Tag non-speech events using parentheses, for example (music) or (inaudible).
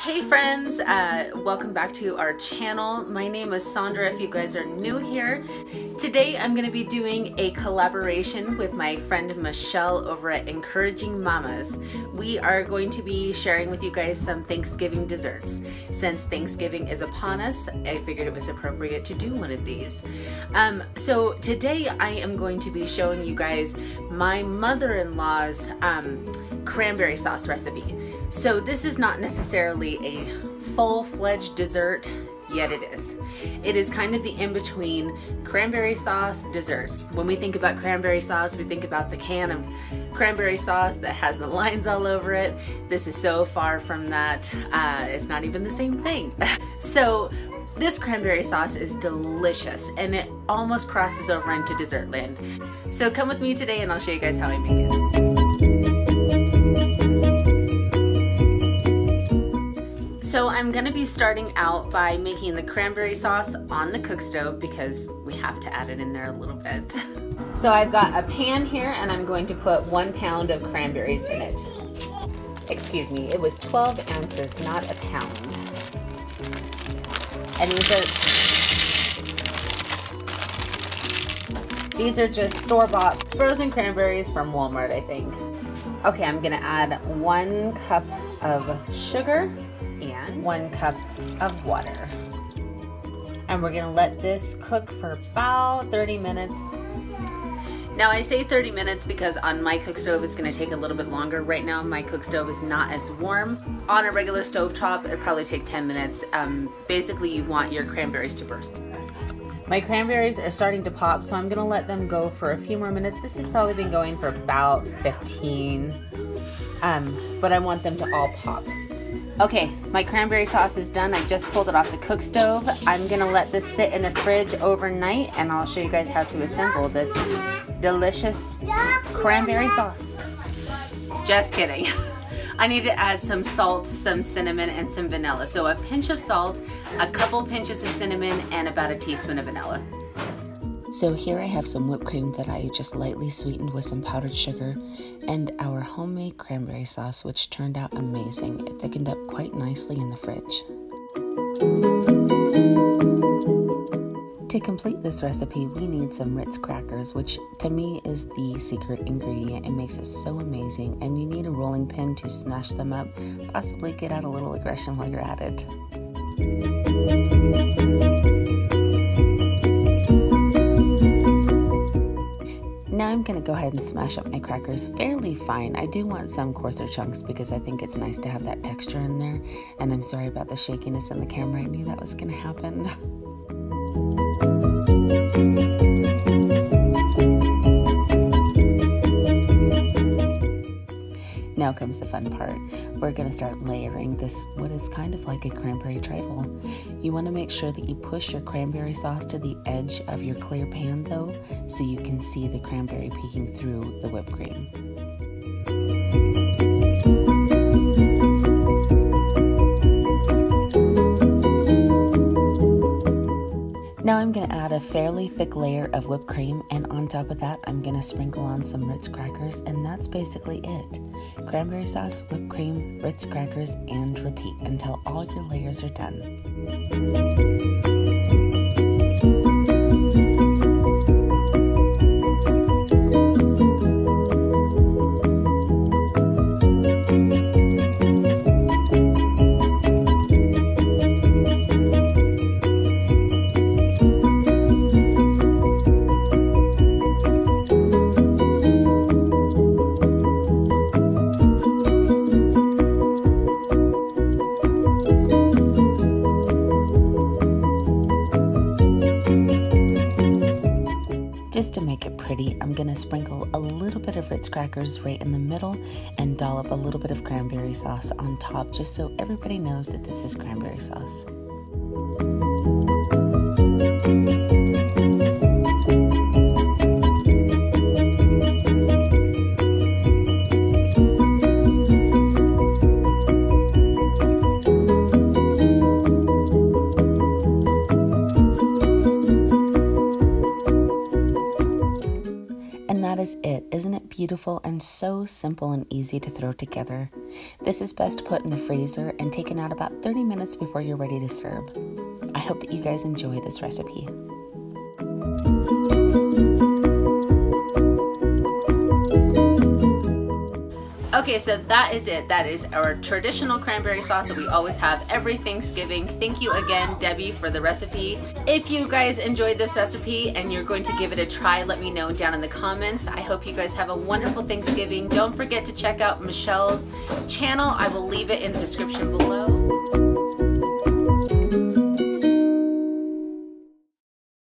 Hey friends, uh, welcome back to our channel. My name is Sandra if you guys are new here. Today I'm going to be doing a collaboration with my friend Michelle over at Encouraging Mamas. We are going to be sharing with you guys some Thanksgiving desserts. Since Thanksgiving is upon us, I figured it was appropriate to do one of these. Um, so today I am going to be showing you guys my mother-in-law's um, cranberry sauce recipe. So this is not necessarily a full-fledged dessert, yet it is. It is kind of the in-between cranberry sauce desserts. When we think about cranberry sauce, we think about the can of cranberry sauce that has the lines all over it. This is so far from that. Uh, it's not even the same thing. (laughs) so this cranberry sauce is delicious and it almost crosses over into dessert land. So come with me today and I'll show you guys how I make it. I'm gonna be starting out by making the cranberry sauce on the cook stove because we have to add it in there a little bit. So I've got a pan here and I'm going to put one pound of cranberries in it. Excuse me, it was 12 ounces, not a pound. And these are, these are just store-bought frozen cranberries from Walmart, I think. Okay, I'm gonna add one cup of sugar and one cup of water. And we're gonna let this cook for about 30 minutes. Now I say 30 minutes because on my cook stove it's gonna take a little bit longer. Right now my cook stove is not as warm. On a regular stove top it'd probably take 10 minutes. Um, basically you want your cranberries to burst. My cranberries are starting to pop so I'm gonna let them go for a few more minutes. This has probably been going for about 15, um, but I want them to all pop. Okay, my cranberry sauce is done. I just pulled it off the cook stove. I'm gonna let this sit in the fridge overnight and I'll show you guys how to assemble this delicious cranberry sauce. Just kidding. (laughs) I need to add some salt, some cinnamon, and some vanilla. So a pinch of salt, a couple pinches of cinnamon, and about a teaspoon of vanilla. So here I have some whipped cream that I just lightly sweetened with some powdered sugar and our homemade cranberry sauce which turned out amazing. It thickened up quite nicely in the fridge. To complete this recipe, we need some Ritz crackers, which to me is the secret ingredient. It makes it so amazing, and you need a rolling pin to smash them up, possibly get out a little aggression while you're at it. Going to go ahead and smash up my crackers fairly fine. I do want some coarser chunks because I think it's nice to have that texture in there. And I'm sorry about the shakiness in the camera. I knew that was going to happen. (laughs) Now comes the fun part. We're going to start layering this, what is kind of like a cranberry trifle. You want to make sure that you push your cranberry sauce to the edge of your clear pan though, so you can see the cranberry peeking through the whipped cream. Going to add a fairly thick layer of whipped cream and on top of that I'm going to sprinkle on some Ritz crackers and that's basically it. Cranberry sauce, whipped cream, Ritz crackers, and repeat until all your layers are done. Make it pretty, I'm going to sprinkle a little bit of Ritz crackers right in the middle and dollop a little bit of cranberry sauce on top just so everybody knows that this is cranberry sauce. It. Isn't it beautiful? and so simple and easy to throw together. This is best put in the freezer and taken out about 30 minutes before you're ready to serve. I hope that you guys enjoy this recipe. Okay, so that is it. That is our traditional cranberry sauce that we always have every Thanksgiving. Thank you again, Debbie, for the recipe. If you guys enjoyed this recipe and you're going to give it a try, let me know down in the comments. I hope you guys have a wonderful Thanksgiving. Don't forget to check out Michelle's channel. I will leave it in the description below.